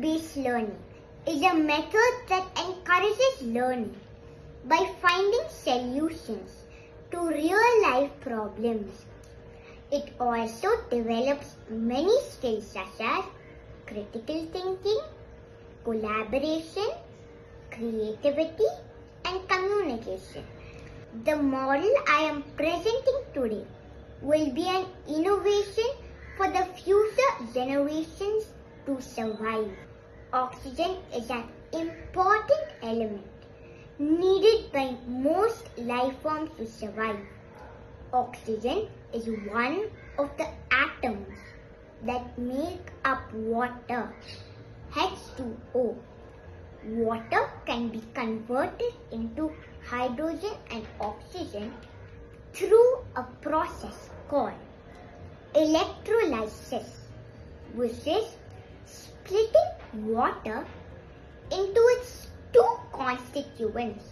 based learning is a method that encourages learning by finding solutions to real life problems. It also develops many skills such as critical thinking, collaboration, creativity, and communication. The model I am presenting today will be an innovation for the future generations to survive. Oxygen is an important element needed by most life forms to survive. Oxygen is one of the atoms that make up water, H2O. Water can be converted into hydrogen and oxygen through a process called electrolysis, which is splitting water into its two constituents,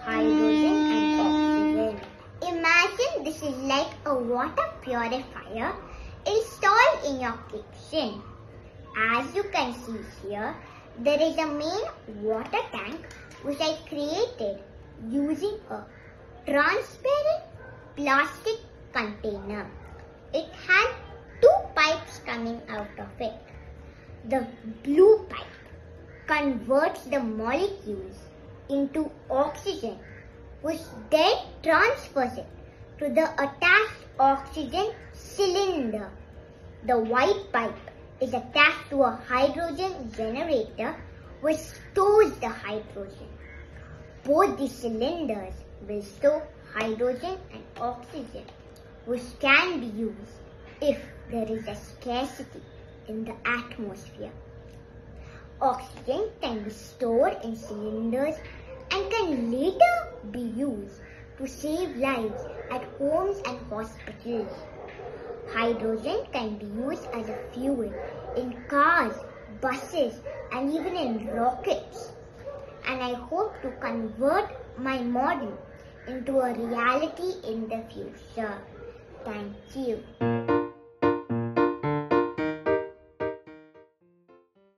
hydrogen and oxygen. Imagine this is like a water purifier installed in your kitchen. As you can see here, there is a main water tank which I created using a transparent plastic container. It had two pipes coming out of it. The blue pipe converts the molecules into oxygen which then transfers it to the attached oxygen cylinder. The white pipe is attached to a hydrogen generator which stores the hydrogen. Both the cylinders will store hydrogen and oxygen which can be used if there is a scarcity in the atmosphere. Oxygen can be stored in cylinders and can later be used to save lives at homes and hospitals. Hydrogen can be used as a fuel in cars, buses and even in rockets. And I hope to convert my model into a reality in the future. Thank you.